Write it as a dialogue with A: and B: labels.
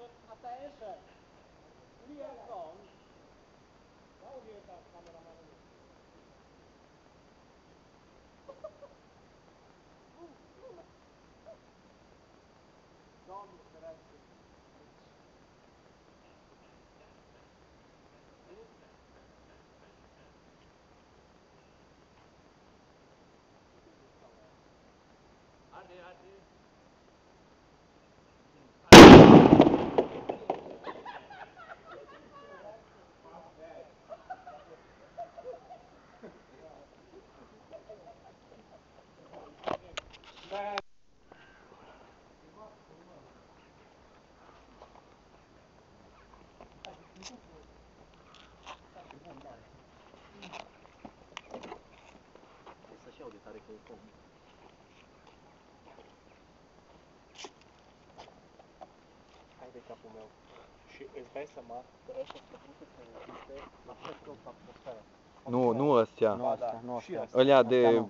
A: tot atheïsme. Nierkom. Wou hier dat cameraman niet. Dan bereikt het niets. Hardy. Uite.
B: Hai de capul meu. Și îți dai seama că ăștia trebuie să reziste la fel tot atmosfera.
C: Nu, nu ăstea.
D: Nu astea, nu astea.
C: Ălea de